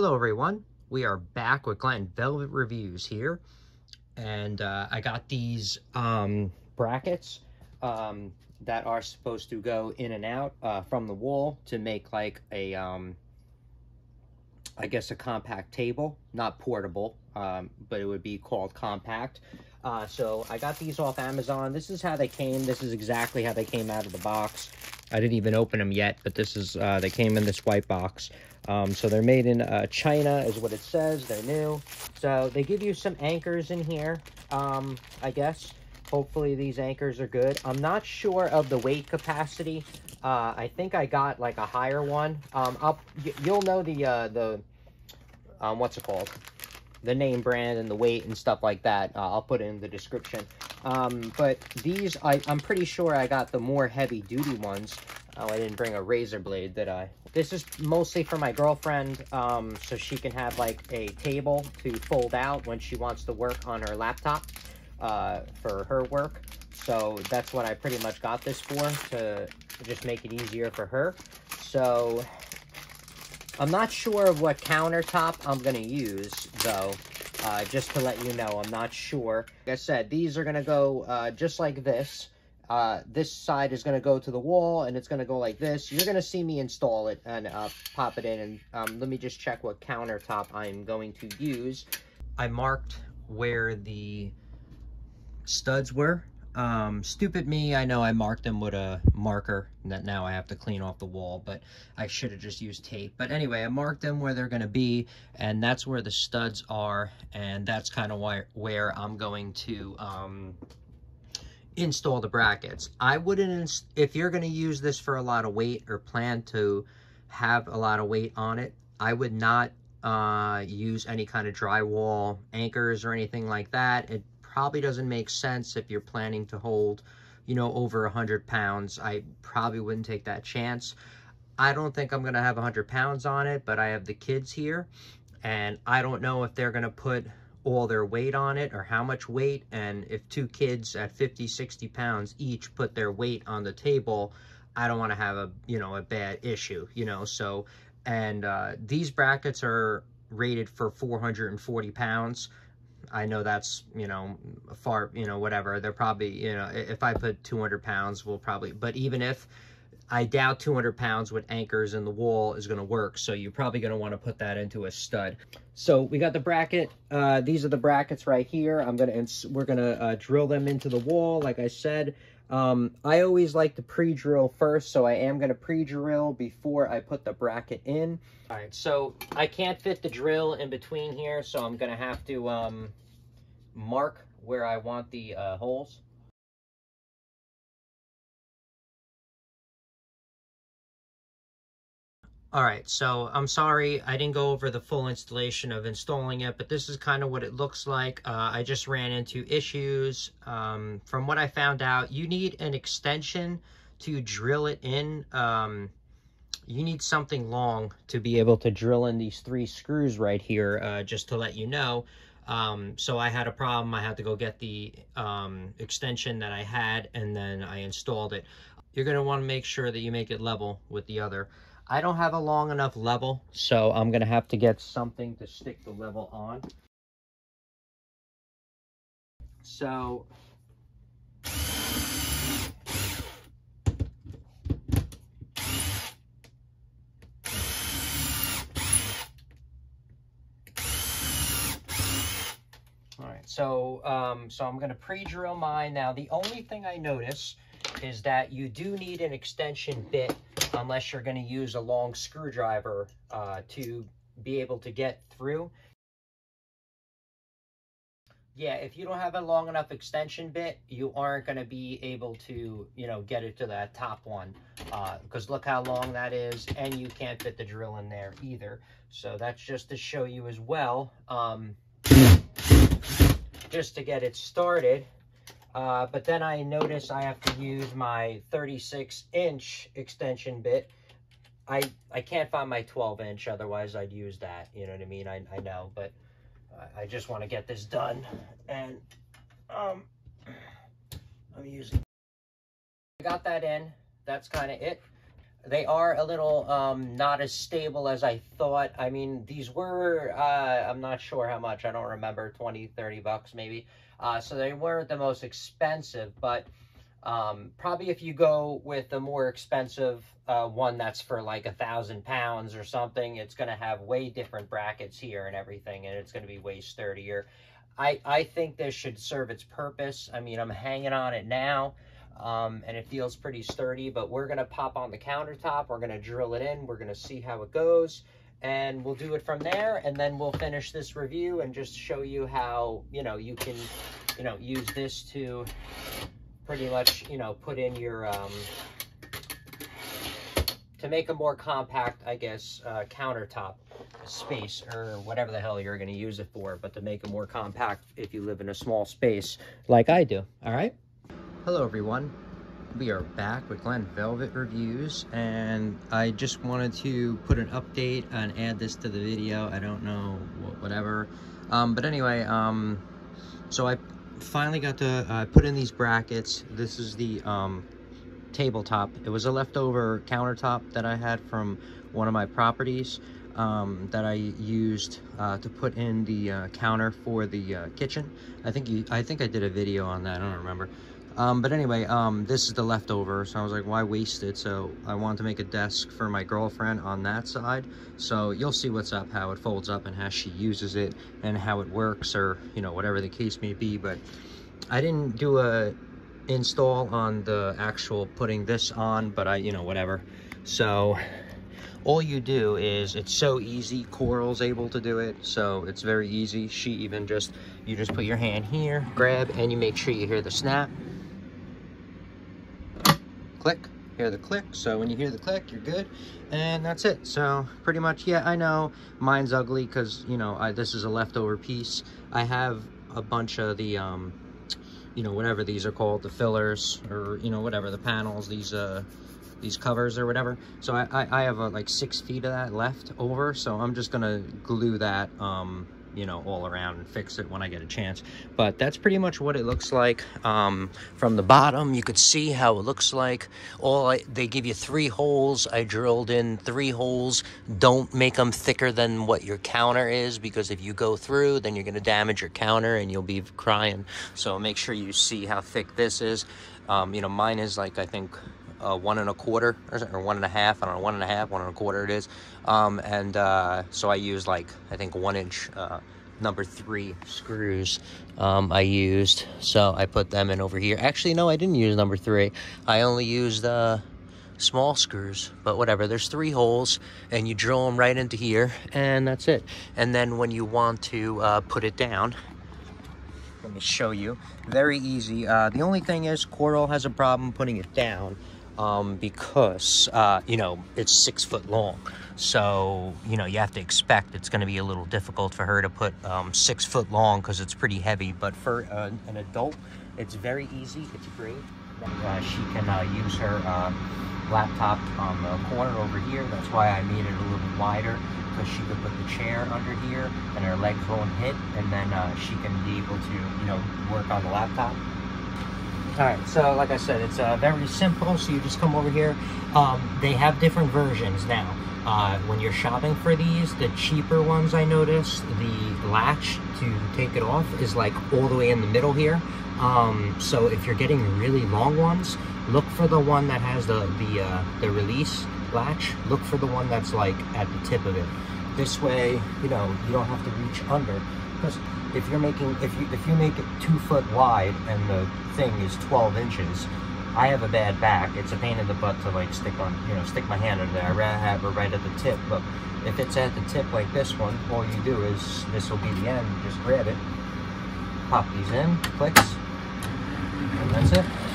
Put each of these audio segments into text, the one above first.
Hello everyone, we are back with Glenn Velvet Reviews here, and uh, I got these um, brackets um, that are supposed to go in and out uh, from the wall to make like a, um, I guess a compact table, not portable, um, but it would be called compact. Uh, so I got these off Amazon. This is how they came. This is exactly how they came out of the box. I didn't even open them yet, but this is, uh, they came in this white box. Um, so they're made in uh, China is what it says. They're new. So they give you some anchors in here, um, I guess. Hopefully these anchors are good. I'm not sure of the weight capacity. Uh, I think I got like a higher one. Um, I'll, you'll know the, uh, the, um, what's it called? The name brand and the weight and stuff like that. Uh, I'll put in the description. Um, but these, I, I'm pretty sure I got the more heavy duty ones. Oh, I didn't bring a razor blade, did I? This is mostly for my girlfriend, um, so she can have like a table to fold out when she wants to work on her laptop uh, for her work. So that's what I pretty much got this for, to just make it easier for her. So I'm not sure of what countertop I'm going to use, though. Uh, just to let you know, I'm not sure. Like I said, these are going to go uh, just like this. Uh, this side is going to go to the wall, and it's going to go like this. You're going to see me install it and uh, pop it in. And um, let me just check what countertop I'm going to use. I marked where the studs were. Um, stupid me, I know I marked them with a marker that now I have to clean off the wall, but I should have just used tape. But anyway, I marked them where they're going to be, and that's where the studs are, and that's kind of where I'm going to um, install the brackets. I wouldn't, if you're going to use this for a lot of weight or plan to have a lot of weight on it, I would not uh, use any kind of drywall anchors or anything like that. It probably doesn't make sense if you're planning to hold, you know, over 100 pounds. I probably wouldn't take that chance. I don't think I'm going to have 100 pounds on it, but I have the kids here, and I don't know if they're going to put all their weight on it or how much weight, and if two kids at 50, 60 pounds each put their weight on the table, I don't want to have a, you know, a bad issue, you know, so, and uh, these brackets are rated for 440 pounds, I know that's, you know, far, you know, whatever. They're probably, you know, if I put 200 pounds, we'll probably, but even if, I doubt 200 pounds with anchors in the wall is going to work. So you're probably going to want to put that into a stud. So we got the bracket. Uh, these are the brackets right here. I'm going to, we're going to uh, drill them into the wall. Like I said, um, I always like to pre-drill first, so I am going to pre-drill before I put the bracket in. All right, so I can't fit the drill in between here, so I'm going to have to um, mark where I want the uh, holes. All right, so I'm sorry I didn't go over the full installation of installing it, but this is kind of what it looks like. Uh, I just ran into issues. Um, from what I found out, you need an extension to drill it in. Um, you need something long to be able to drill in these three screws right here, uh, just to let you know. Um, so I had a problem. I had to go get the um, extension that I had, and then I installed it. You're going to want to make sure that you make it level with the other. I don't have a long enough level, so I'm going to have to get something to stick the level on. So... All right, so um, so I'm going to pre-drill mine. Now, the only thing I notice is that you do need an extension bit unless you're going to use a long screwdriver uh, to be able to get through. Yeah, if you don't have a long enough extension bit, you aren't going to be able to, you know, get it to that top one. Because uh, look how long that is, and you can't fit the drill in there either. So that's just to show you as well. Um, just to get it started. Uh, but then I notice I have to use my 36 inch extension bit. I, I can't find my 12 inch, otherwise I'd use that, you know what I mean? I, I know, but I, I just want to get this done. And um, I'm using, I got that in, that's kind of it. They are a little um, not as stable as I thought. I mean, these were, uh, I'm not sure how much, I don't remember, 20, 30 bucks maybe. Uh, so they weren't the most expensive, but um, probably if you go with a more expensive uh, one that's for like a thousand pounds or something, it's going to have way different brackets here and everything, and it's going to be way sturdier. I, I think this should serve its purpose. I mean, I'm hanging on it now, um, and it feels pretty sturdy, but we're going to pop on the countertop. We're going to drill it in. We're going to see how it goes, and we'll do it from there, and then we'll finish this review and just show you how, you know, you can, you know, use this to pretty much, you know, put in your, um, to make a more compact, I guess, uh, countertop space or whatever the hell you're going to use it for, but to make it more compact if you live in a small space like I do. All right. Hello, everyone. We are back with Glenn Velvet Reviews, and I just wanted to put an update and add this to the video. I don't know, whatever. Um, but anyway, um, so I finally got to uh, put in these brackets. This is the um, tabletop. It was a leftover countertop that I had from one of my properties um, that I used uh, to put in the uh, counter for the uh, kitchen. I think you, I think I did a video on that. I don't remember. Um, but anyway, um, this is the leftover, so I was like, why waste it? So I wanted to make a desk for my girlfriend on that side. So you'll see what's up, how it folds up and how she uses it and how it works or, you know, whatever the case may be. But I didn't do a install on the actual putting this on, but I, you know, whatever. So all you do is, it's so easy. Coral's able to do it, so it's very easy. She even just, you just put your hand here, grab, and you make sure you hear the snap click hear the click. So when you hear the click you're good and that's it. So pretty much yeah i know mine's ugly because you know I, this is a leftover piece. I have a bunch of the um you know whatever these are called the fillers or you know whatever the panels these uh these covers or whatever. So i i, I have uh, like six feet of that left over so i'm just gonna glue that um you know, all around and fix it when I get a chance. But that's pretty much what it looks like. Um, from the bottom, you could see how it looks like. All I, They give you three holes. I drilled in three holes. Don't make them thicker than what your counter is because if you go through, then you're going to damage your counter and you'll be crying. So make sure you see how thick this is. Um, you know, mine is like, I think, uh, one and a quarter or one and a half. I don't know, one and a half, one and a quarter it is. Um, and uh, so I use like, I think one inch uh, number three screws um, I used. So I put them in over here. Actually, no, I didn't use number three. I only used uh, small screws, but whatever. There's three holes and you drill them right into here and that's it. And then when you want to uh, put it down, let me show you. Very easy. Uh, the only thing is Coral has a problem putting it down um, because, uh, you know, it's six foot long. So, you know, you have to expect it's going to be a little difficult for her to put um, six foot long because it's pretty heavy. But for uh, an adult, it's very easy. It's great. Uh, she can uh, use her uh, laptop on the corner over here. That's why I made it a little bit wider because she could put the chair under here and her legs won't hit and then uh, she can be able to, you know, work on the laptop. Alright, so like I said, it's uh, very simple. So you just come over here. Um, they have different versions now. Uh, when you're shopping for these, the cheaper ones I noticed, the latch to take it off is like all the way in the middle here. Um, so if you're getting really long ones, look for the one that has the, the, uh, the release latch. Look for the one that's like at the tip of it. This way, you know, you don't have to reach under. Because if you're making, if you, if you make it two foot wide and the thing is 12 inches, I have a bad back. It's a pain in the butt to like stick on, you know, stick my hand under there. I rather have it right at the tip, but if it's at the tip like this one, all you do is, this will be the end, just grab it, pop these in, clicks, and that's it.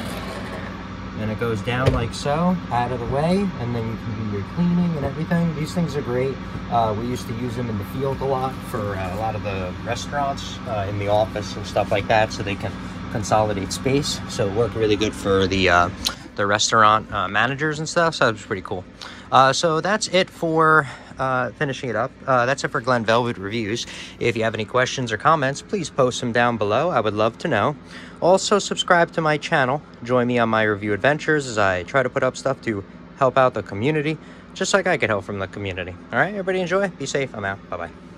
And it goes down like so, out of the way, and then you can do your cleaning and everything. These things are great. Uh, we used to use them in the field a lot for uh, a lot of the restaurants uh, in the office and stuff like that, so they can consolidate space. So it worked really good for the uh, the restaurant uh, managers and stuff. So it was pretty cool. Uh, so that's it for uh, finishing it up. Uh, that's it for Glenn Velvet Reviews. If you have any questions or comments, please post them down below. I would love to know. Also, subscribe to my channel. Join me on my review adventures as I try to put up stuff to help out the community, just like I could help from the community. All right, everybody enjoy. Be safe. I'm out. Bye bye.